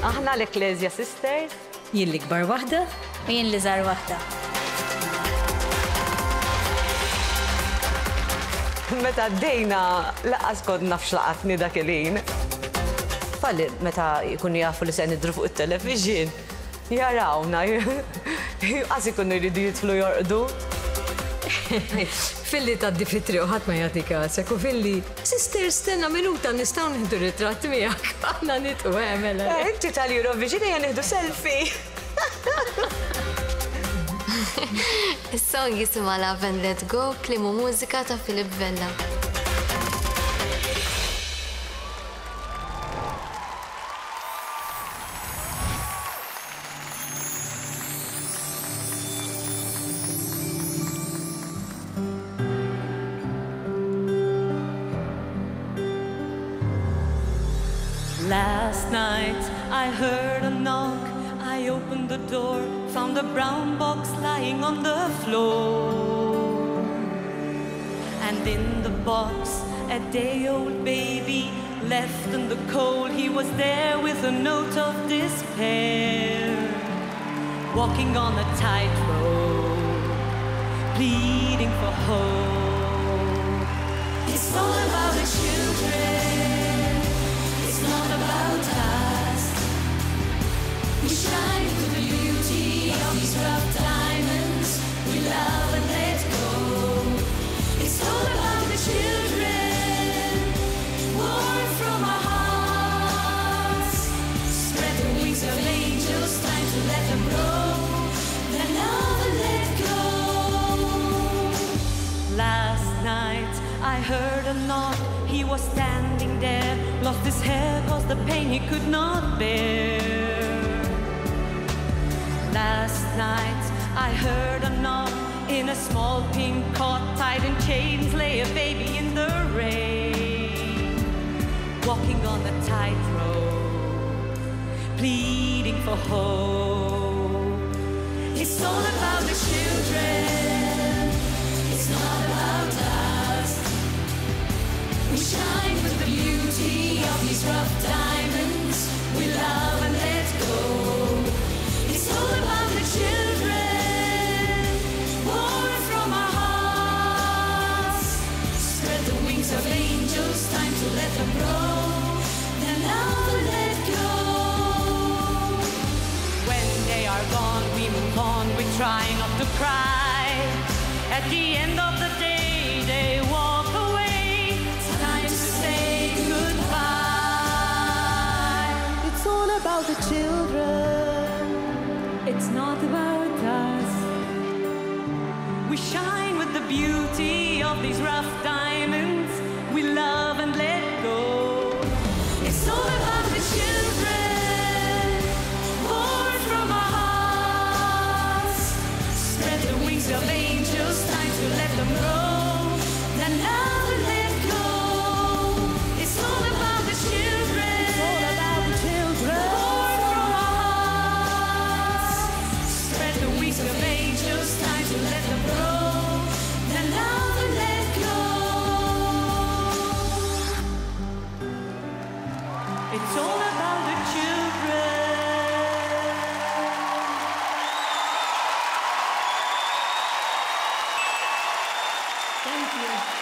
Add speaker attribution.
Speaker 1: Aħna l-Ecclesia Sisters.
Speaker 2: Jien li kbar waħda?
Speaker 3: U jien li żar waħda.
Speaker 1: Meta d-dejna laqas kod nafx laqatni dak il-ħin. Falli, meta jkun jafu li se nidru fuq il-television, jarawna, għasi kunu jridu jitflu jorqdu.
Speaker 2: Filli ta' di fitri uħat ma jati kasek u filli, sister stenna minuta nistaw nħidu ritrat miegħek, għanna nitu għemela.
Speaker 1: Eh, Inti tal-Eurovision jgħan nihdu selfie.
Speaker 4: Is-song jisima Love and Let Go, klimu mużika ta' Filip Vella.
Speaker 5: Last night I heard a knock. I opened the door, found a brown box lying on the floor. And in the box, a day old baby left in the cold. He was there with a note of despair, walking on a tightrope, pleading for hope. I heard a knock. He was standing there, lost his hair cause the pain he could not bear. Last night I heard a knock in a small pink cot, tied in chains, lay a baby in the rain, walking on a tightrope, pleading for hope. It's all about the children. It's not about try not to let them grow. And now we let go. When they are gone, we move on with trying off to cry. At the end of the day, they
Speaker 6: the children.
Speaker 5: It's not about us. We shine with the beauty of these rough diamonds. We love and let go. It's all about the children born from our hearts. Spread the wings of angels. It's all about the children. Thank you.